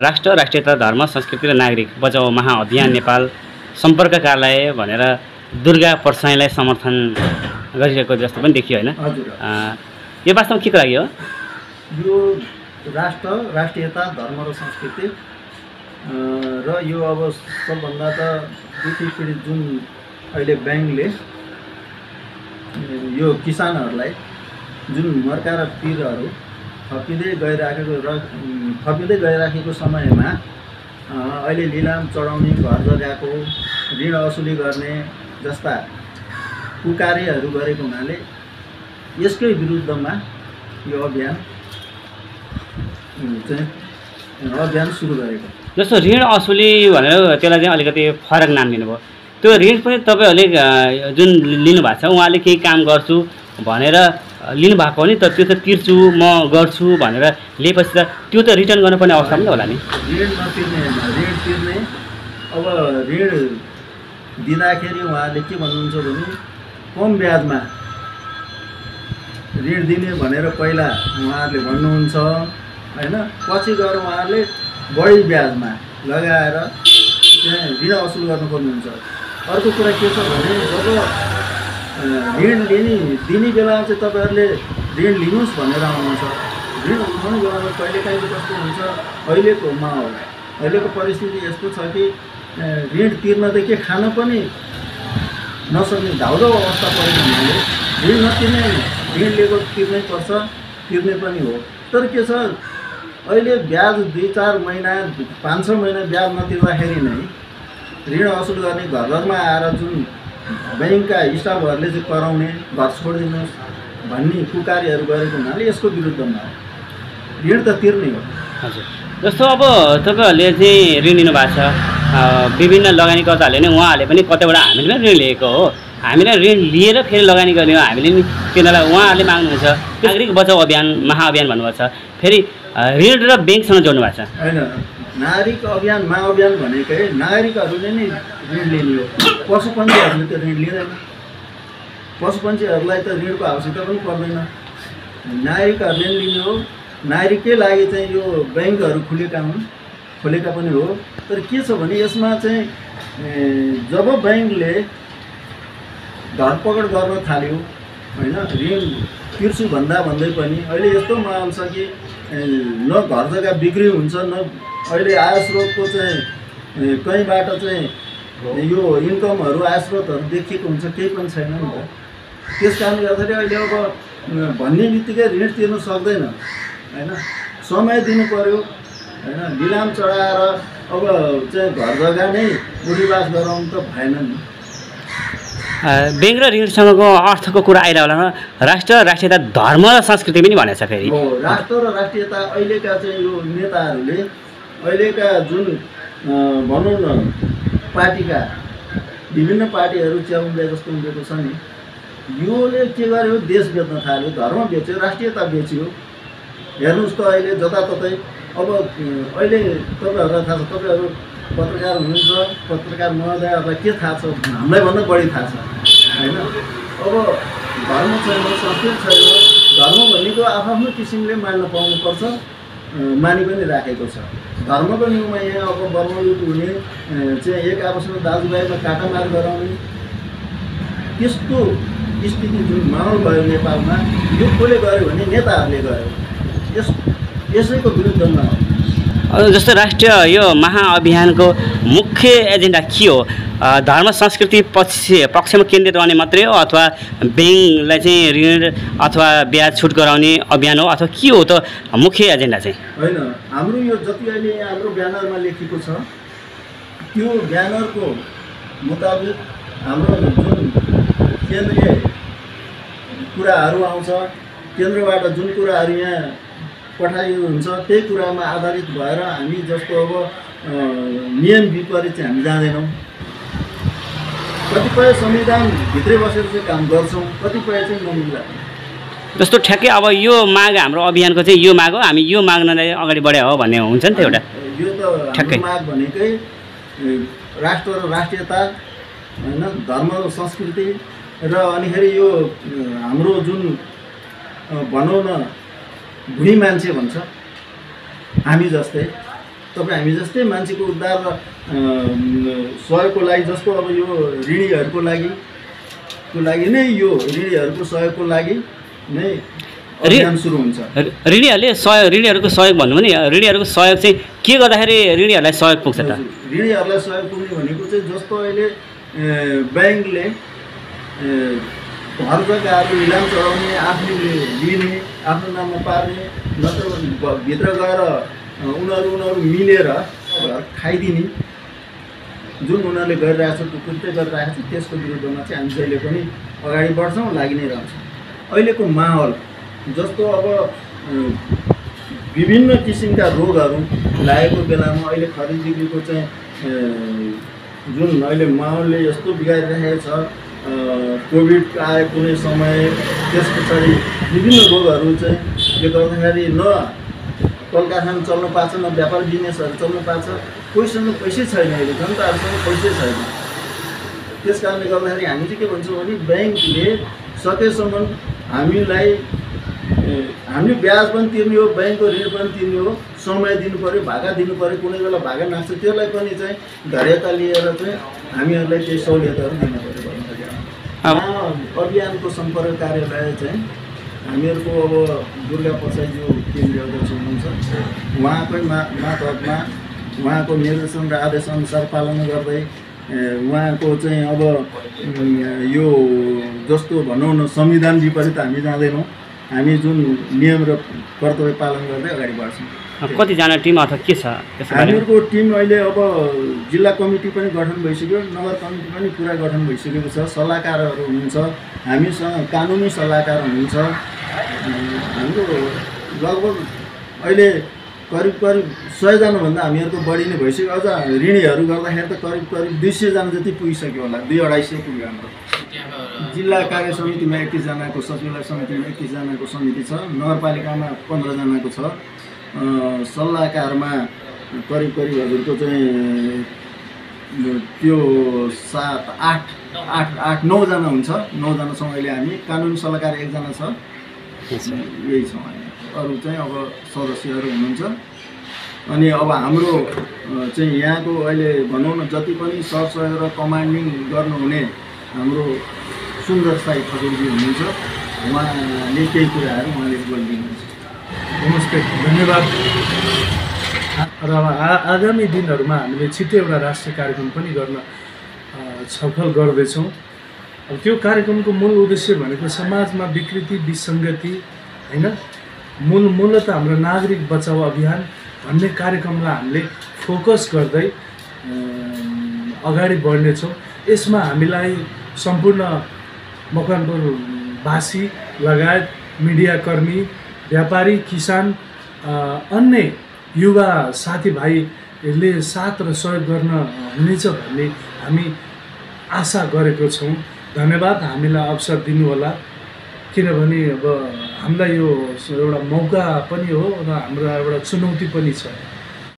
राष्ट्र राष्ट्रियता धर्म संस्कृति र नागरिक बचाउ महाअभियान नेपाल सम्पर्क कार्यालय भनेर दुर्गा पर्साईलाई समर्थन गरिरहेको जस्तो पनि देखियो होइन। यो वास्तवमा के को लागि हो यो राष्ट्र राष्ट्रियता धर्म र संस्कृति र यो अब सबभन्दा त दुखी पीडित जुन अहिले ब्याङ्कले यो किसानहरूलाई जुन मर्का र पिरहरू थपिँदै गइराखेको र थपिँदै गइराखेको समयमा अहिले लिलाम चढाउने घर जग्गाको ऋण असुली गर्ने जस्ता कुकार्यहरू गरेको हुनाले यसकै विरुद्धमा यो अभियान चाहिँ अभियान सुरु गरेको। जस्तो ऋण असुली भनेर त्यसलाई चाहिँ अलिकति फरक नाम दिनुभयो। त्यो ऋण पनि तपाईँहरूले जुन लिनुभएको छ उहाँले केही काम गर्छु भनेर लिनुभएको हो नि त त्यो त तिर्छु म गर्छु भनेर लिएपछि त त्यो त रिटर्न गर्नुपर्ने अवस्था पनि होला नि। ऋण नतिर्ने ऋण तिर्ने। अब ऋण दिँदाखेरि उहाँले के भन्नुहुन्छ भने कम ब्याजमा ऋण दिने भनेर पहिला उहाँहरूले भन्नुहुन्छ होइन? पछि गएर उहाँहरूले बढी ब्याजमा लगाएर त्यहाँ ऋण असुल गर्नुपर्ने हुन्छ। अर्को कुरा के छ भने जब ऋण लिने दिने बेलामा चाहिँ तपाईँहरूले ऋण लिनुहोस् भनेर आउनुहुन्छ। ऋण उठाउने बेलामा कहिलेकाहीँ कस्तो हुन्छ अहिलेको माहौल अहिलेको परिस्थिति यस्तो छ कि ऋण तिर्न त के खान पनि नसक्ने धाउधो अवस्था परेको हुनाले ऋण नतिर्ने ऋण लिएको तिर्नै पर्छ तिर्ने पनि हो। तर के छ अहिले ब्याज दुई चार महिना पाँच छ महिना ब्याज नतिर्दाखेरि नै ऋण असुल गर्ने घर घरमा आएर जुन ब्याङ्कका स्टाफहरूले चाहिँ कराउने घर छोडिदिनुहोस् भन्ने कुकार्यहरू गरेको हुनाले यसको विरुद्धमा ऋण त तिर्ने हो। हजुर। जस्तो अब तपाईँहरूले चाहिँ ऋण लिनुभएको छ विभिन्न लगानीकर्ताहरूले नै उहाँहरूले पनि कतैबाट हामीले पनि ऋण लिएको हो। हामीले ऋण लिएर फेरि लगानी गर्ने हो हामीले नि तिनीहरूलाई उहाँहरूले माग्नुहुन्छ। नागरिक बचाउ अभियान महाअभियान भन्नुभएको छ। फेरि ऋण र ब्याङ्कसँग जोड्नु भएको छ। होइन। नागरिक अभियान महाअभियान भनेकै नागरिकहरूले नै ऋण लिने हो। पशुपन्छीहरूले त ऋण लिँदैन। पशुपन्छीहरूलाई त ऋणको आवश्यकता पनि पर्दैन। नागरिकहरूले नि लिने हो। नागरिककै लागि चाहिँ यो ब्याङ्कहरू खुलेका हुन् खोलेका पनि हो। तर के छ भने यसमा चाहिँ जब ब्याङ्कले धरपकड गर्न थाल्यो होइन ऋण तिर्छु भन्दा भन्दै पनि अहिले यस्तो माहौल छ कि न घर जग्गा बिक्री हुन्छ न अहिले आय स्रोतको चाहिँ कहीँबाट चाहिँ यो इन्कमहरू आय स्रोतहरू देखिएको हुन्छ केही पनि छैन नि त। त्यस कारणले गर्दाखेरि अहिले अब भन्ने बित्तिकै ऋण तिर्नु सक्दैन होइन? समय दिनु पऱ्यो होइन? निलाम चढाएर अब चाहिँ घर जग्गा नै बुढीवास गराउनु त भएन नि। ब्याङ्क र ऋणसँगको अर्थको कुरा आइरहला राष्ट्र राष्ट्रियता धर्म र संस्कृति पनि भनेको छ फेरि राष्ट्र र राष्ट्रियता अहिलेका चाहिँ यो नेताहरूले अहिलेका जुन भनौँ न पार्टीका विभिन्न पार्टीहरू च्याउन्दै जस्तो उम्रेको छ नि योले के गर्यो? देश बेच्न थाल्यो धर्म बेच्यो राष्ट्रियता बेच्यो। हेर्नुहोस् त अहिले जताततै अब अहिले तपाईँहरूलाई थाहा छ तपाईँहरू पत्रकार हुनुहुन्छ पत्रकार महोदयहरूलाई के थाहा छ? हामीलाई भन्दा बढी थाहा छ। होइन अब धर्म छैन संस्कृति छैन धर्म भनेको आफ्नो किसिमले मान्न पाउनुपर्छ मानि पनि राखेको छ। धर्मको नियममा यहाँ अब बर्मयुद्ध हुने चाहिँ एक आपसमा दाजुभाइमा काटामार गराउने। त्यस्तो स्थिति जुन माहौल भयो नेपालमा यो कसले गर्यो भने नेताहरूले गर्यो। यस यसैको विरुद्धमा जस्तो राष्ट्रिय यो महाअभियानको मुख्य एजेन्डा के हो? धर्म संस्कृति पक्ष पक्षमा केन्द्रित रहने मात्रै हो अथवा ब्याङ्कलाई चाहिँ ऋण अथवा ब्याज छुट गराउने अभियान हो अथवा के हो त मुख्य एजेन्डा चाहिँ? होइन हाम्रो यो जति अहिले हाम्रो ब्यानरमा लेखेको छ त्यो ब्यानरको मुताबिक हाम्रो जुन केन्द्रीय कुराहरू आउँछ केन्द्रबाट जुन कुराहरू यहाँ पठाइएको हुन्छ। त्यही कुरामा आधारित भएर हामी जस्तो अब नियम विपरीत चाहिँ हामी जाँदैनौँ। कतिपय संविधानभित्रै बसेर चाहिँ काम गर्छौँ। कतिपय चाहिँ नमिल्ला जस्तो ठ्याक्कै अब यो माग हाम्रो अभियानको चाहिँ यो माग हो। हामी यो माग्नलाई अगाडि बढायो हो भन्ने हुन्छ नि त एउटा। यो त ठ्याक्कै। माग भनेकै राष्ट्र र राष्ट्रियता होइन धर्म र संस्कृति र अनिखेरि यो हाम्रो जुन भनौँ न भुइँ मान्छे भन्छ। हामी जस्तै। तपाईँ हामी जस्तै मान्छेको उद्धार र सहयोगको लागि जस्तो अब यो ऋणीहरूको लागि को लागि नै यो ऋणीहरूको सहयोगको लागि नै अभियान सुरु हुन्छ। ऋणीहरूले सहयोग ऋणीहरूको सहयोग भन्नु भने ऋणीहरूको सहयोग चाहिँ के गर्दाखेरि ऋणीहरूलाई सहयोग पुग्छ त? ऋणीहरूलाई सहयोग पुग्ने भनेको चाहिँ जस्तो अहिले ब्याङ्कले घर जग्गाहरू निलाम चलाउने आफूले लिने आफ्नो नाममा पार्ने नत्र भित्र गएर उनीहरू उनीहरू मिलेर खाइदिने जुन उनीहरूले गरिरहेको छ त्यो कृत्य गरिरहेको छ त्यसको विरुद्धमा चाहिँ हामी जहिले पनि अगाडि बढ्छौँ लागि नै रहन्छौँ अहिलेको माहौल जस्तो अब विभिन्न किसिमका रोगहरू लागेको बेलामा अहिले खरिद बिक्रीको चाहिँ जुन अहिले माहौलले यस्तो बिगारिरहेको छ कोभिड आए कुनै समय त्यस पछाडि विभिन्न रोगहरू चाहिँ ले गर्दाखेरि न कल कारखाना चल्न पाएको छ न व्यापार बिजनेसहरू चल्न पाएको छ कोहीसँग पैसै छैन अहिले जनताहरूसँग पैसै छैन। त्यस कारणले गर्दाखेरि हामी चाहिँ के भन्छौँ भने ब्याङ्कले सकेसम्म हामीलाई ए, हामीले ब्याज पनि तिर्ने हो ब्याङ्कको ऋण पनि तिर्ने हो समय दिनु पऱ्यो भागा दिनु पऱ्यो कुनै बेला भागा नाग्छ त्यसलाई पनि चाहिँ धैर्यता लिएर चाहिँ हामीहरूलाई केही सहुलियतहरू दिनु अभियानको सम्पर्क कार्यालय चाहिँ हामीहरूको अब दुर्गा प्रसादज्यू केन्द्रीय अध्यक्ष हुनुहुन्छ उहाँकै मा मातहतमा उहाँको निर्देशन र आदेशअनुसार पालना गर्दै उहाँको चाहिँ अब यो जस्तो भनौँ न संविधान विपरीत हामी जाँदैनौँ। हामी जुन नियम र कर्तव्य पालन गर्दै अगाडि बढ्छौँ। कतिजना टिम अथवा के छ हामीहरूको टिम अहिले अब जिल्ला कमिटी पनि गठन भइसक्यो नगर कमिटी पनि पुरा गठन भइसकेको छ। सल्लाहकारहरू हुनुहुन्छ। हामीसँग कानुनी सल्लाहकार हुनुहुन्छ। हाम्रो लगभग अहिले करिब करिब सयजनाभन्दा हामीहरूको बढी नै भइसक्यो। अझ ऋणीहरू गर्दाखेरि त करिब करिब दुई सयजना जति पुगिसक्यो होला दुई अढाई सय पुग्यो हाम्रो जिल्ला कार्य समितिमा एकतिसजनाको सचिवालय समितिमा एकतिसजनाको समिति छ। नगरपालिकामा पन्ध्रजनाको छ। सल्लाहकारमा करिब करिब हजुरको चाहिँ त्यो सात आठ आठ आठ नौजना हुन्छ। नौजनासँग अहिले हामी। कानुनी सल्लाहकार एकजना छ। यही छौँ। हामी। अरू चाहिँ अब सदस्यहरू हुनुहुन्छ। अनि अब हाम्रो चाहिँ यहाँको अहिले भनौँ न जति पनि सरसहयोग र कमान्डिङ गर्नुहुने हाम्रो सुन्दर साई ठकुरजी हुनुहुन्छ। उहाँले केही कुराहरू उहाँले बोलिदिनुहुन्छ। नमस्ते धन्यवाद। र आगामी दिनहरूमा हामीले छिट्टै एउटा राष्ट्रिय कार्यक्रम पनि गर्न छलफल गर्दैछौँ। अब त्यो कार्यक्रमको मूल उद्देश्य भनेको समाजमा विकृति विसङ्गति होइन? मूल मूलत हाम्रो नागरिक बचाउ अभियान भन्ने कार्यक्रमलाई हामीले फोकस गर्दै अगाडि बढ्नेछौँ। यसमा हामीलाई सम्पूर्ण मकवानपुरवासी लगायत मिडियाकर्मी व्यापारी किसान अन्य युवा साथीभाइहरूले साथ र सहयोग गर्न हुनेछ भन्ने हामी आशा गरेको छौँ। धन्यवाद हामीलाई अवसर दिनुहोला। किनभने अब हामीलाई यो एउटा मौका पनि हो र हाम्रो एउटा चुनौती पनि छ।